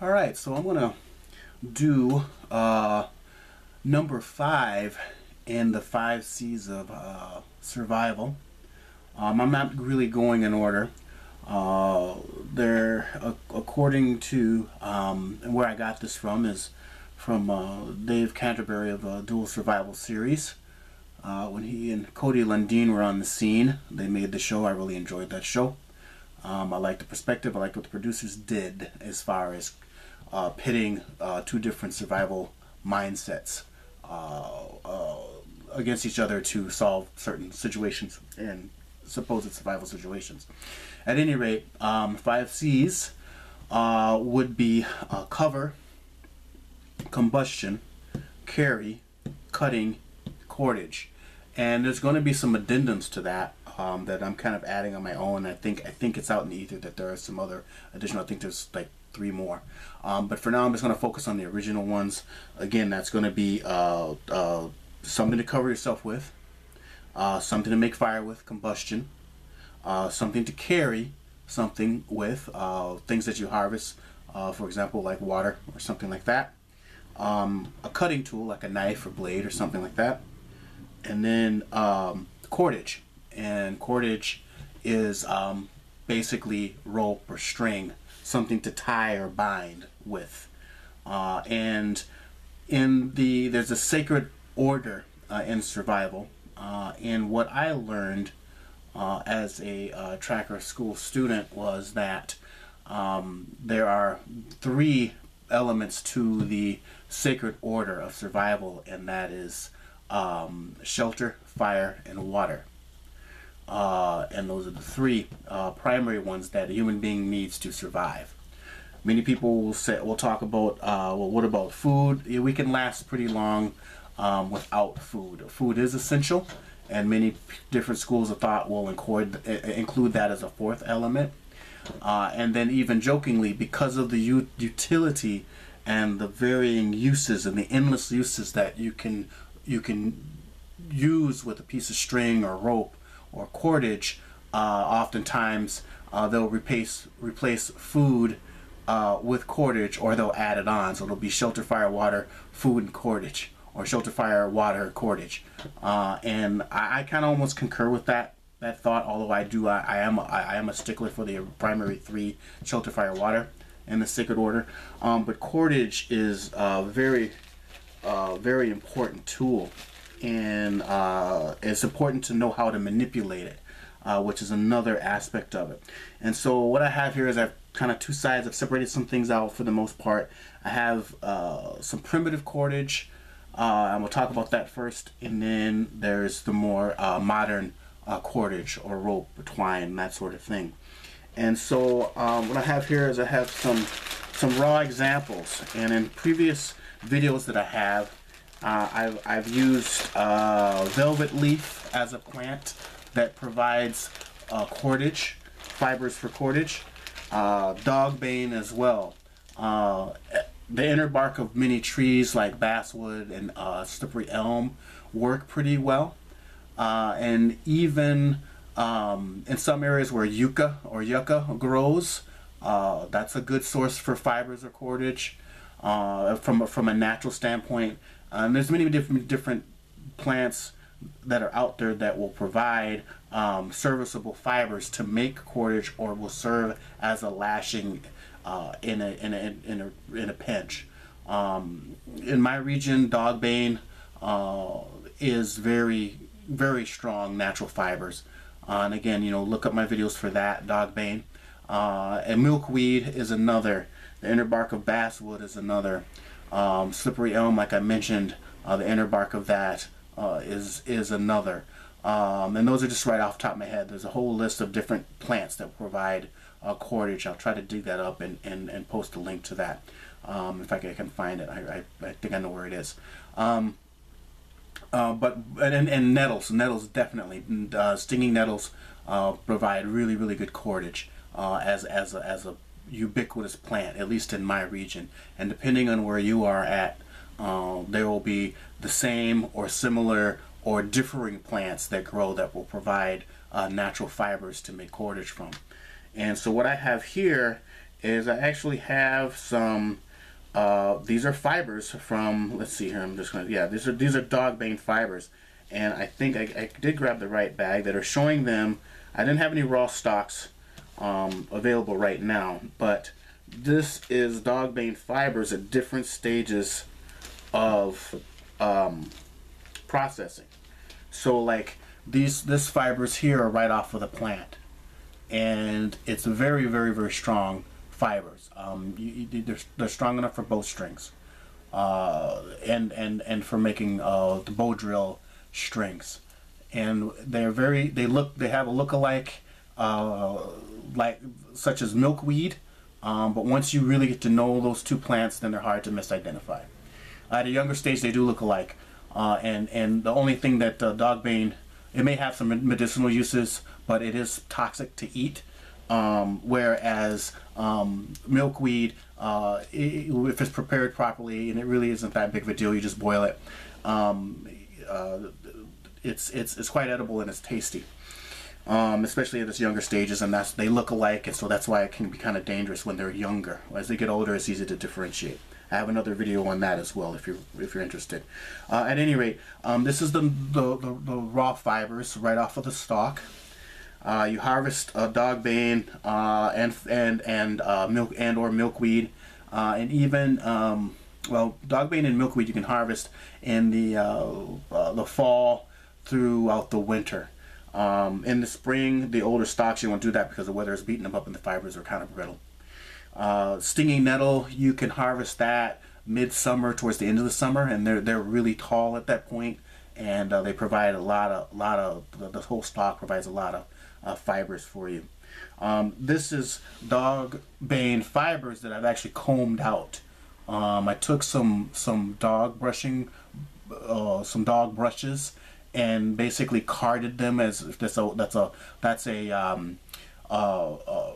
All right, so I'm gonna do uh, number five in the five C's of uh, survival. Um, I'm not really going in order. Uh, there, uh, according to um, where I got this from, is from uh, Dave Canterbury of a Dual Survival series. Uh, when he and Cody Lundin were on the scene, they made the show. I really enjoyed that show. Um, I like the perspective. I like what the producers did as far as uh, pitting uh, two different survival mindsets uh, uh, against each other to solve certain situations and supposed survival situations. At any rate, um, five C's uh, would be cover, combustion, carry, cutting, cordage, and there's going to be some addendums to that um, that I'm kind of adding on my own. I think I think it's out in the ether that there are some other additional. I think there's like three more, um, but for now I'm just going to focus on the original ones. Again, that's going to be uh, uh, something to cover yourself with, uh, something to make fire with, combustion, uh, something to carry, something with uh, things that you harvest, uh, for example, like water or something like that. Um, a cutting tool like a knife or blade or something like that, and then um, cordage and cordage is um, basically rope or string, something to tie or bind with. Uh, and in the there's a sacred order uh, in survival, uh, and what I learned uh, as a uh, tracker school student was that um, there are three elements to the sacred order of survival, and that is um, shelter, fire, and water. Uh, and those are the three uh, primary ones that a human being needs to survive. Many people will say, will talk about, uh, well, what about food? Yeah, we can last pretty long um, without food. Food is essential, and many different schools of thought will include include that as a fourth element. Uh, and then even jokingly, because of the utility and the varying uses and the endless uses that you can you can use with a piece of string or rope or cordage, uh, oftentimes uh, they'll replace replace food uh, with cordage, or they'll add it on. So it'll be shelter, fire, water, food, and cordage, or shelter, fire, water, cordage. Uh, and I, I kind of almost concur with that that thought. Although I do, I, I am I, am a stickler for the primary three: shelter, fire, water, in the sacred order. Um, but cordage is a very uh, very important tool and uh, it's important to know how to manipulate it, uh, which is another aspect of it. And so what I have here is I've kind of two sides. I've separated some things out for the most part. I have uh, some primitive cordage, uh, and we'll talk about that first. And then there's the more uh, modern uh, cordage or rope, twine, that sort of thing. And so um, what I have here is I have some some raw examples. And in previous videos that I have, uh, I've, I've used uh, velvet leaf as a plant that provides uh, cordage, fibers for cordage, uh, dog bane as well. Uh, the inner bark of many trees like basswood and slippery elm work pretty well. and even um, in some areas where yucca or yucca grows, that's a good source for fibers or cordage. from, from a natural standpoint, um, there's many different different plants that are out there that will provide um, serviceable fibers to make cordage or will serve as a lashing uh, in, a, in, a, in, a, in a pinch. Um, in my region, dogbane uh, is very, very strong natural fibers. Uh, and again, you know, look up my videos for that, dogbane. Uh, and milkweed is another. The inner bark of basswood is another. Um, slippery elm, like I mentioned, uh, the inner bark of that uh, is is another. Um, and those are just right off the top of my head. There's a whole list of different plants that provide uh, cordage. I'll try to dig that up and, and, and post a link to that um, if I can, find it. I, I, I, think I know where it is. Um, uh, but and, and nettles, nettles definitely. Uh, stinging nettles uh, provide really really good cordage uh, as as a, as a ubiquitous plant, at least in my region. And depending on where you are at, uh, there will be the same or similar or differing plants that grow that will provide uh, natural fibers to make cordage from. And so what I have here is I actually have some. Uh, these are fibers from. Let's see here. I'm just gonna. Yeah, these are these are dog bane fibers, and I think I, I did grab the right bag that are showing them. I didn't have any raw stocks um, available right now, but this is dog bane fibers at different stages of um, processing. So like these this fibers here are right off of the plant, and it's very very very strong fibers. Um, you, you, they're, they're strong enough for bow strings, uh, and and and for making uh, the bow drill strings, and they're very they look they have a look-alike uh, like such as milkweed, um, but once you really get to know those two plants, then they're hard to misidentify. At a younger stage, they do look alike, uh, and and the only thing that uh, dogbane it may have some medicinal uses, but it is toxic to eat. Um, whereas um, milkweed, uh, it, if it's prepared properly, and it really isn't that big of a deal, you just boil it. Um, uh, it's it's it's quite edible and it's tasty. Um, especially at its younger stages, and that's they look alike, and so that's why it can be kind of dangerous when they're younger. As they get older, it's easy to differentiate. I have another video on that as well if you're if you're interested. Uh, at any rate, um, this is the, the, the, the, raw fibers right off of the stalk. Uh, you harvest uh, dog bane uh, and and and uh, milk and or milkweed, and even um, well dog bane and milkweed you can harvest in the the fall throughout the winter. Um, in the spring, the older stalks you won't do that because the weather is beating them up and the fibers are kind of brittle. Uh, stinging nettle, you can harvest that midsummer towards the end of the summer, and they're they're really tall at that point, and uh, they provide a lot of lot of the, the whole stalk provides a lot of uh, fibers for you. Um, this is dog bane fibers that I've actually combed out. Um, I took some some dog brushing, uh, some dog brushes, and basically carded them as that's a that's a that's a um, a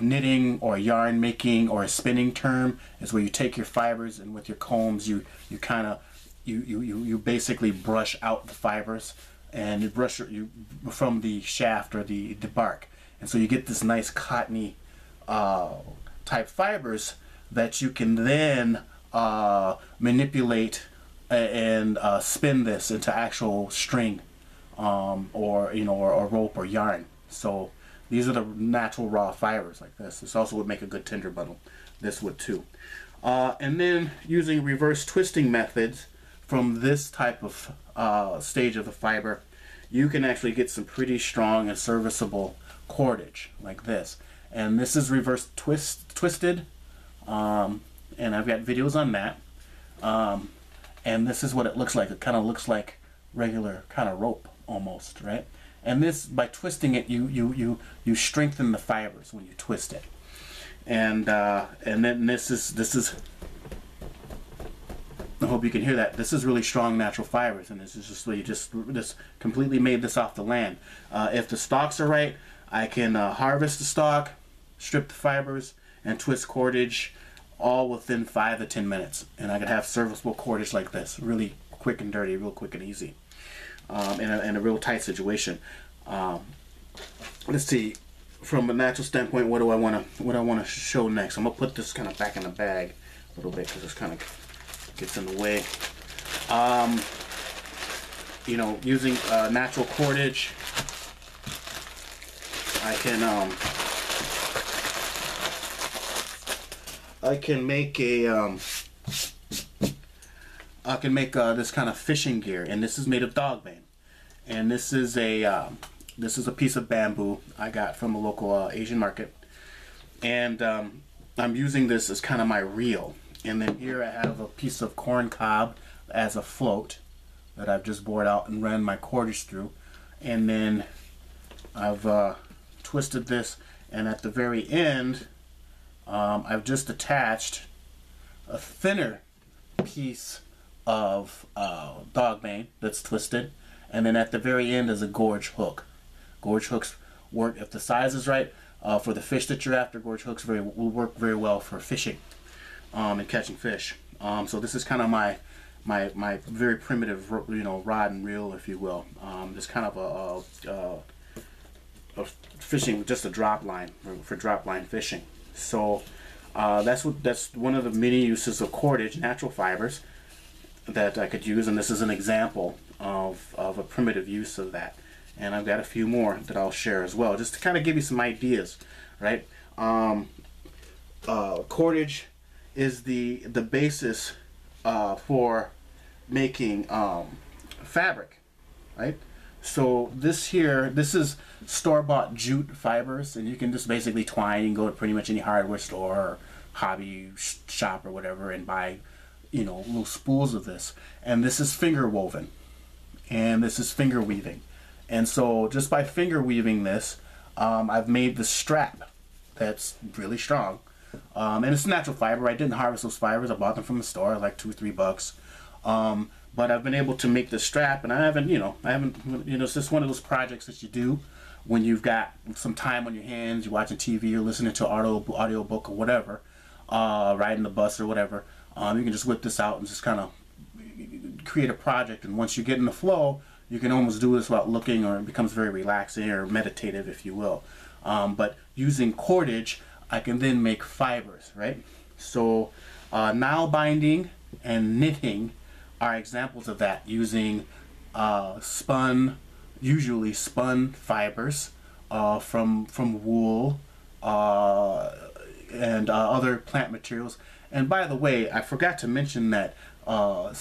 knitting or a yarn making or a spinning term. Is where you take your fibers and with your combs you you kind of you, you, you, you basically brush out the fibers and you brush you from the shaft or the, the bark. And so you get this nice cottony uh, type fibers that you can then uh, manipulate and uh, spin this into actual string um, or you know or, or rope or yarn so these are the natural raw fibers like this. This also would make a good tinder bundle. This would too. Uh, and then using reverse twisting methods from this type of uh, stage of the fiber, you can actually get some pretty strong and serviceable cordage like this. And this is reverse twist twisted, um, and I've got videos on that. Um, and this is what it looks like. It kind of looks like regular kind of rope almost, right? And this, by twisting it, you you you you strengthen the fibers when you twist it. And uh, and then this is this is. I hope you can hear that. This is really strong natural fibers, and this is just you just just completely made this off the land. Uh, if the stalks are right, I can uh, harvest the stalk, strip the fibers, and twist cordage all within five to ten minutes, and I could have serviceable cordage like this, really quick and dirty, real quick and easy um, in, a, in a real tight situation. Um, let's see, from a natural standpoint, what do I want to what I want to show next? I'm gonna put this kind of back in the bag a little bit because this kind of gets in the way. Um, you know, using uh, natural cordage, I can um, I can make a um, I can make uh, this kind of fishing gear, and this is made of dog bane. And this is a um, this is a piece of bamboo I got from a local uh, Asian market, and um, I'm using this as kind of my reel. And then here I have a piece of corn cob as a float that I've just bored out and ran my cordage through, and then I've uh, twisted this, and at the very end, um, I've just attached a thinner piece of uh, dog bane that's twisted, and then at the very end is a gorge hook. Gorge hooks work if the size is right uh, for the fish that you're after. Gorge hooks very will work very well for fishing um, and catching fish. Um, so this is kind of my my my very primitive you know rod and reel, if you will. Um, this kind of a, a, of fishing just a drop line for, for drop line fishing. So uh, that's what that's one of the many uses of cordage, natural fibers, that I could use, and this is an example of of a primitive use of that. And I've got a few more that I'll share as well, just to kind of give you some ideas, right? Um, uh, cordage is the the basis uh, for making um, fabric, right? So this here, this is store-bought jute fibers, and you can just basically twine. You can go to pretty much any hardware store or hobby shop or whatever and buy, you know, little spools of this. And this is finger woven, and this is finger weaving. And so just by finger weaving this, um, I've made the strap that's really strong. Um, and it's natural fiber. I didn't harvest those fibers. I bought them from the store, like two or three bucks. Um, but I've been able to make the strap, and I haven't, you know, I haven't, you know, it's just one of those projects that you do when you've got some time on your hands, you're watching TV, you're listening to audio audio book or whatever, uh, riding the bus or whatever. Um, you can just whip this out and just kind of create a project, and once you get in the flow, you can almost do this without looking, or it becomes very relaxing or meditative, if you will. Um, but using cordage, I can then make fibers, right? So uh, nålbinding and knitting are examples of that using uh, spun, usually spun fibers uh, from from wool uh, and uh, other plant materials. And by the way, I forgot to mention that uh,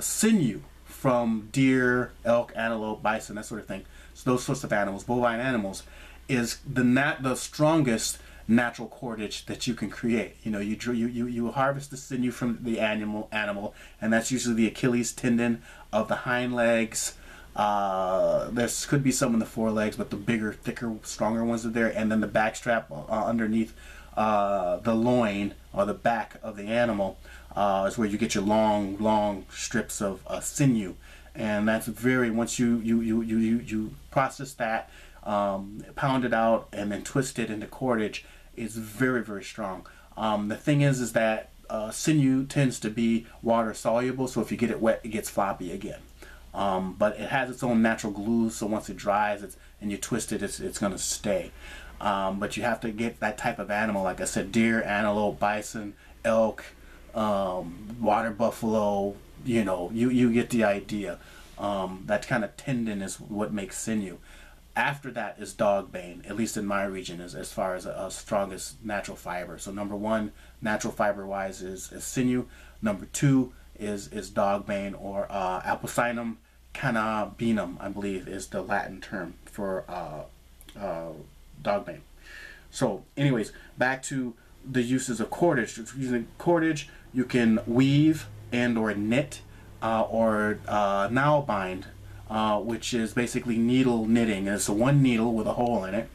sinew from deer, elk, antelope, bison, that sort of thing, so those sorts of animals, bovine animals, is the nat the strongest natural cordage that you can create. You know, you you you, you harvest the sinew from the animal animal, and that's usually the Achilles tendon of the hind legs. Uh, there could be some in the forelegs, but the bigger, thicker, stronger ones are there, and then the back strap uh, underneath uh, the loin or the back of the animal uh, is where you get your long, long strips of uh, sinew, and that's very once you you you you you, you process that. Um, pound it out and then twist it into cordage is very very strong. Um, the thing is is that uh, sinew tends to be water soluble, so if you get it wet, it gets floppy again. Um, but it has its own natural glue, so once it dries it's, and you twist it, it's, it's going to stay. Um, but you have to get that type of animal, like I said, deer, antelope, bison, elk, um, water buffalo. You know, you you get the idea. Um, that kind of tendon is what makes sinew after that is dog bane, at least in my region, as, as far as a, a strongest natural fiber. So number one, natural fiber wise, is, is sinew. Number two is is dog bane or uh, Apocynum cannabinum, I believe, is the Latin term for uh, uh, dog bane. So, anyways, back to the uses of cordage. Using cordage, you can weave and or knit uh, or uh, nålbind uh, which is basically needle knitting. it's a one needle with a hole in it,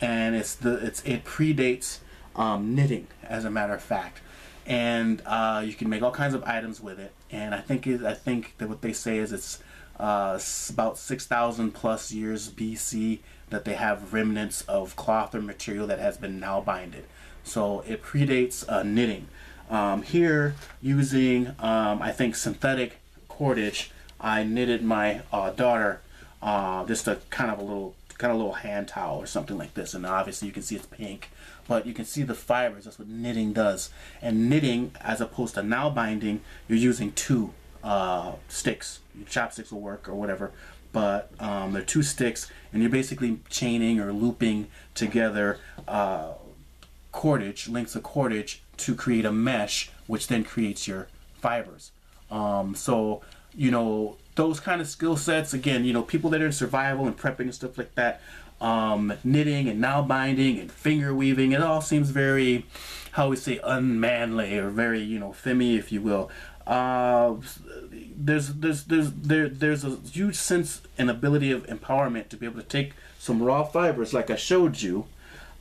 and it's the it's it predates um, knitting, as a matter of fact. And uh, you can make all kinds of items with it. And I think it, I think that what they say is it's uh, about 6,000 plus years BC that they have remnants of cloth or material that has been nålbinded. So it predates uh, knitting. Um, here, using um, I think synthetic cordage I knitted my uh, daughter uh, just a kind of a little kind of little hand towel or something like this. And obviously you can see it's pink but you can see the fibers. That's what knitting does. And knitting as opposed to nålbinding you're using two uh, sticks. Your chopsticks will work or whatever but um, they're two sticks and you're basically chaining or looping together uh, cordage lengths of cordage to create a mesh which then creates your fibers. Um, so you know, those kind of skill sets, again, you know, people that are in survival and prepping and stuff like that, um, knitting and nålbinding and finger weaving, it all seems very, how we say, unmanly or very, you know, femmy, if you will. Uh, there's there's there's there there's a huge sense and ability of empowerment to be able to take some raw fibers like I showed you,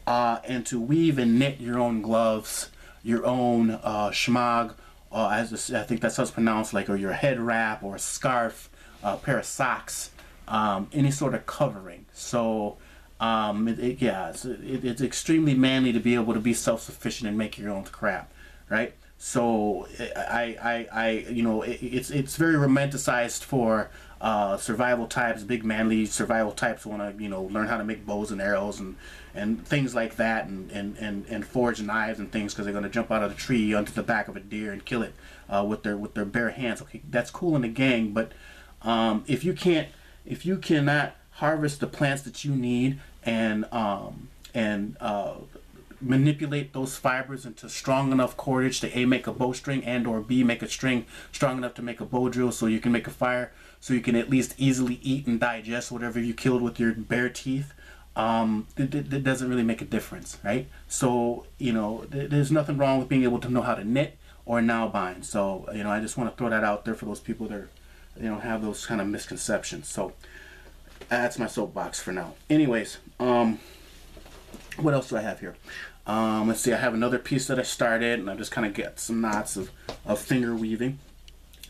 uh, and to weave and knit your own gloves, your own uh, shemagh, uh, as I think that's how it's pronounced, like or your head wrap or a scarf, a pair of socks, um, any sort of covering. So um, it, it, yeah, it's, it, it's extremely manly to be able to be self-sufficient and make your own crap, right? So I, I, I you know, it's it's very romanticized for uh, survival types, big manly survival types want to you know learn how to make bows and arrows and and things like that and and and, and forge knives and things because they're going to jump out of the tree onto the back of a deer and kill it uh, with their with their bare hands. Okay, that's cool in the gang, but um, if you can't if you cannot harvest the plants that you need and um, and uh, manipulate those fibers into strong enough cordage to a make a bowstring and or b make a string strong enough to make a bow drill so you can make a fire so you can at least easily eat and digest whatever you killed with your bare teeth. Um, it, it, it doesn't really make a difference right? So you know th there's nothing wrong with being able to know how to knit or nålbind. So you know I just want to throw that out there for those people that are, you know have those kind of misconceptions. So that's my soapbox for now. Anyways um what else do I have here? Um, let's see, I have another piece that I started and I just kind of get some knots of, of finger weaving.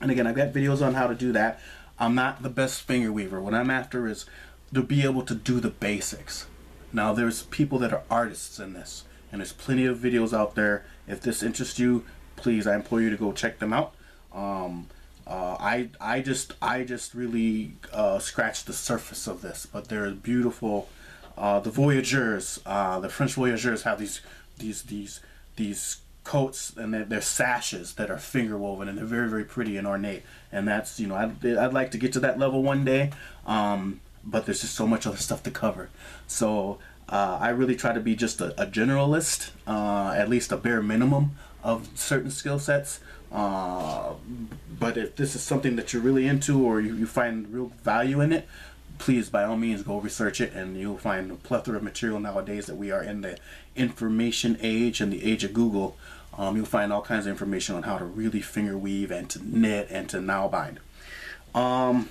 And again, I've got videos on how to do that. I'm not the best finger weaver. What I'm after is to be able to do the basics. Now, there's people that are artists in this, and there's plenty of videos out there. If this interests you, please, I implore you to go check them out. Um, uh, I I just I just really uh, scratched the surface of this, but there are beautiful uh, the voyageurs, uh, the French voyageurs have these these these these coats and they're, they're, sashes that are finger woven and they're very very pretty and ornate. And that's you know I'd, I'd like to get to that level one day, um, but there's just so much other stuff to cover. So uh, I really try to be just a, a generalist, uh, at least a bare minimum of certain skill sets. Uh, but if this is something that you're really into or you, you find real value in it, please by all means go research it and you'll find a plethora of material nowadays that we are in the information age and the age of Google. Um, you'll find all kinds of information on how to really finger weave and to knit and to nålbind. Um,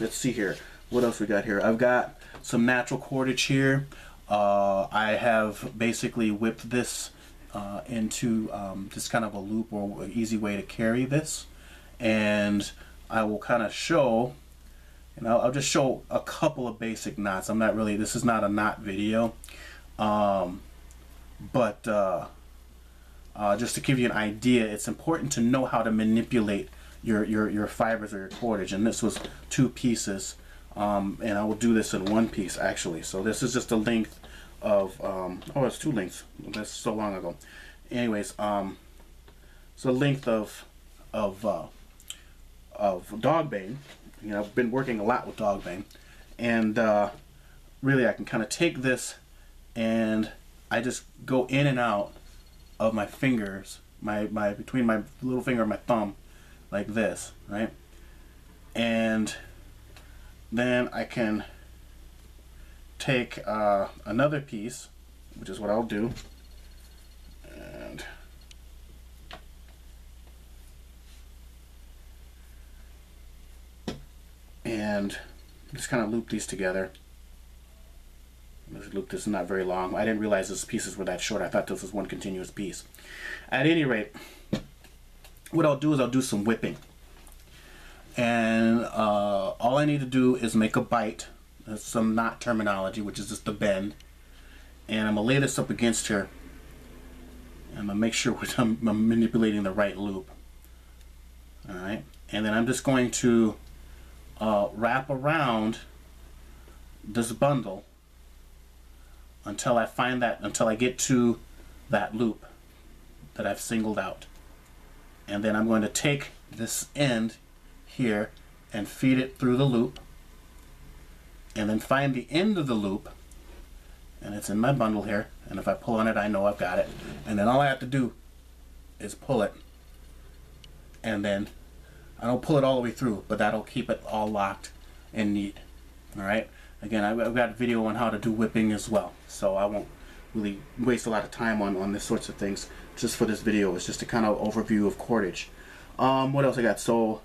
let's see here. What else we got here? I've got some natural cordage here. Uh, I have basically whipped this uh, into um, just kind of a loop or easy way to carry this. And I will kind of show and I'll, I'll, just show a couple of basic knots. I'm not really, this is not a knot video. Um, but uh, uh, just to give you an idea, it's important to know how to manipulate your, your, your fibers or your cordage. And this was two pieces. Um, and I will do this in one piece actually. So this is just a length of, um, oh, it's two lengths. That's so long ago. Anyways, um, it's a length of, of, uh, of dog bane you know, I've been working a lot with dog bane, and uh, really I can kind of take this and I just go in and out of my fingers, my, my between my little finger and my thumb, like this, right? And then I can take uh, another piece, which is what I'll do, and and just kind of loop these together. Loop this is not very long. I didn't realize these pieces were that short. I thought this was one continuous piece. At any rate, what I'll do is I'll do some whipping. And uh, all I need to do is make a bite. That's some knot terminology, which is just the bend. And I'm going to lay this up against her. And I'm going to make sure I'm manipulating the right loop. Alright. And then I'm just going to uh, wrap around this bundle until I find that, until I get to that loop that I've singled out. And then I'm going to take this end here and feed it through the loop and then find the end of the loop and it's in my bundle here and if I pull on it I know I've got it and then all I have to do is pull it and then I don't pull it all the way through, but that'll keep it all locked and neat. All right. Again, I've got a video on how to do whipping as well, so I won't really waste a lot of time on on this sorts of things. Just for this video, it's just a kind of overview of cordage. Um, what else I got? So